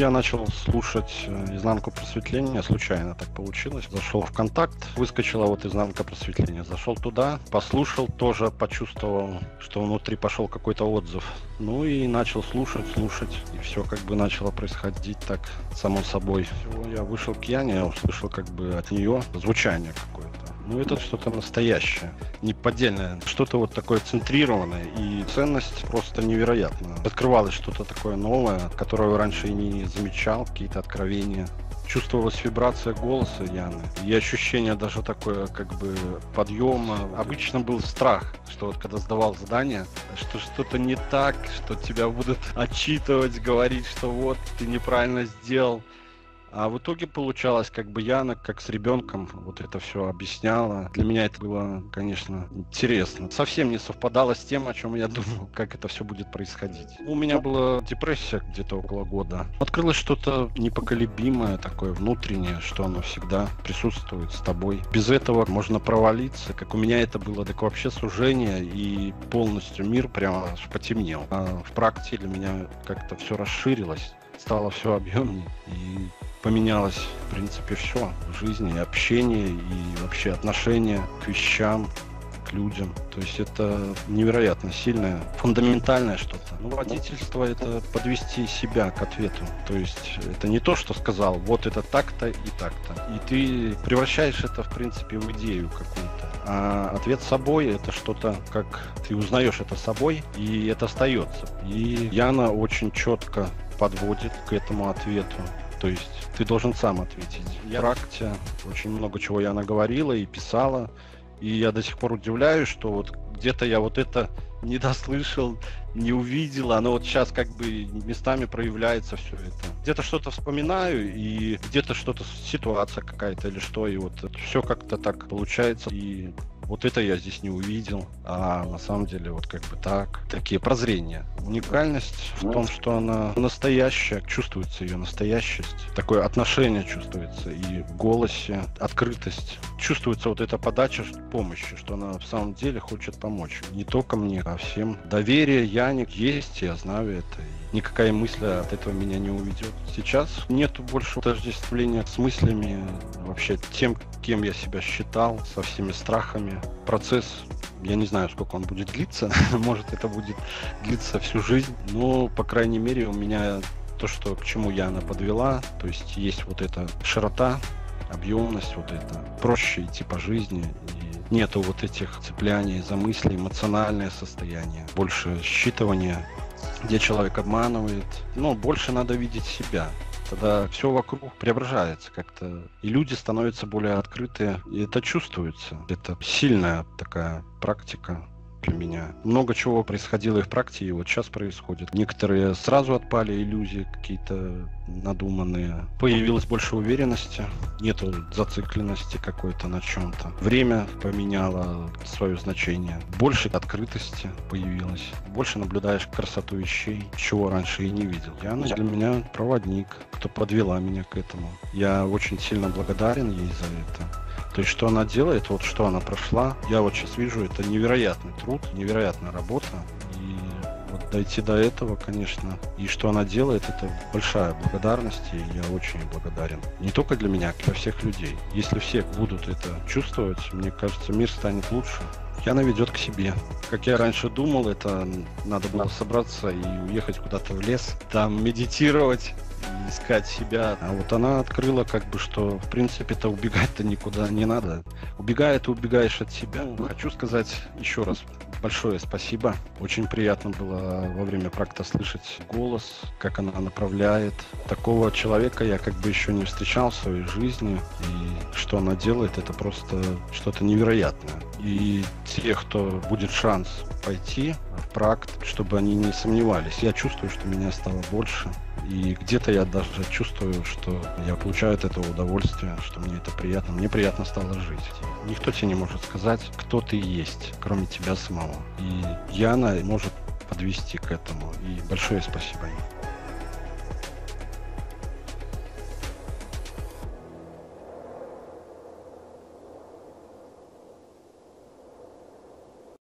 Я начал слушать э, «Изнанку просветления», случайно так получилось. Зашел в контакт, выскочила вот «Изнанка просветления». Зашел туда, послушал, тоже почувствовал, что внутри пошел какой-то отзыв. Ну и начал слушать, слушать, и все как бы начало происходить так, само собой. Я вышел к Яне, я услышал как бы от нее звучание какое-то. Ну, это что-то настоящее, не поддельное, что-то вот такое центрированное, и ценность просто невероятная. Открывалось что-то такое новое, которое раньше и не замечал, какие-то откровения чувствовалась вибрация голоса Яны. И ощущение даже такое, как бы, подъема. Обычно был страх, что вот когда сдавал задание, что что-то не так, что тебя будут отчитывать, говорить, что вот, ты неправильно сделал. А в итоге получалось, как бы Яна, как с ребенком, вот это все объясняла. Для меня это было, конечно, интересно. Совсем не совпадало с тем, о чем я думал, как это все будет происходить. У меня была депрессия где-то около года. Открылось что-то непоколебимое, такое внутреннее, что оно всегда присутствует с тобой. Без этого можно провалиться. Как у меня это было, так вообще сужение и полностью мир прямо потемнел. А в практике для меня как-то все расширилось стало все объемнее и поменялось, в принципе, все в жизни, и общение, и вообще отношение к вещам, к людям. То есть это невероятно сильное, фундаментальное что-то. Ну, водительство — это подвести себя к ответу. То есть это не то, что сказал, вот это так-то и так-то. И ты превращаешь это, в принципе, в идею какую-то. А ответ собой — это что-то, как ты узнаешь это собой, и это остается. И Яна очень четко подводит к этому ответу. То есть ты должен сам ответить. Я в практе очень много чего я наговорила и писала. И я до сих пор удивляюсь, что вот где-то я вот это не дослышал, не увидел. Оно вот сейчас как бы местами проявляется все это. Где-то что-то вспоминаю, и где-то что-то, ситуация какая-то или что, и вот все как-то так получается. И вот это я здесь не увидел, а на самом деле вот как бы так. Такие прозрения. Уникальность в том, что она настоящая, чувствуется ее настоящесть. Такое отношение чувствуется и в голосе, открытость. Чувствуется вот эта подача помощи, что она в самом деле хочет помочь. Не только мне, а всем. Доверие, Яник есть, я знаю это никакая мысль от этого меня не уведет. Сейчас нету больше отождествления с мыслями, вообще тем, кем я себя считал, со всеми страхами. Процесс, я не знаю, сколько он будет длиться, может это будет длиться всю жизнь, но, по крайней мере, у меня то, что к чему я она подвела, то есть есть вот эта широта, объемность, вот это проще идти по жизни и нету вот этих цепляний за мысли, эмоциональное состояние, больше считывания где человек обманывает. Но больше надо видеть себя. Тогда все вокруг преображается как-то. И люди становятся более открытые. И это чувствуется. Это сильная такая практика для меня. Много чего происходило и в практике, и вот сейчас происходит. Некоторые сразу отпали иллюзии какие-то надуманные. Появилось больше уверенности, нету зацикленности какой-то на чем-то. Время поменяло свое значение. Больше открытости появилось. Больше наблюдаешь красоту вещей, чего раньше и не видел. Яна для меня проводник, кто подвела меня к этому. Я очень сильно благодарен ей за это. То есть, что она делает, вот что она прошла, я вот сейчас вижу, это невероятный труд, невероятная работа. И дойти до этого, конечно, и что она делает, это большая благодарность, и я очень благодарен. Не только для меня, а для всех людей. Если все будут это чувствовать, мне кажется, мир станет лучше. Яна ведет к себе. Как я раньше думал, это надо было собраться и уехать куда-то в лес, там медитировать, искать себя. А вот она открыла, как бы, что, в принципе-то, убегать-то никуда не надо. Убегая, ты убегаешь от себя. Хочу сказать еще раз большое спасибо. Очень приятно было во время практа слышать голос, как она направляет. Такого человека я как бы еще не встречал в своей жизни. И что она делает, это просто что-то невероятное. И те, кто будет шанс пойти в практ, чтобы они не сомневались. Я чувствую, что меня стало больше. И где-то я даже чувствую, что я получаю от этого удовольствие, что мне это приятно. Мне приятно стало жить. Никто тебе не может сказать, кто ты есть, кроме тебя самого. И Яна может подвести к этому. И большое спасибо ей.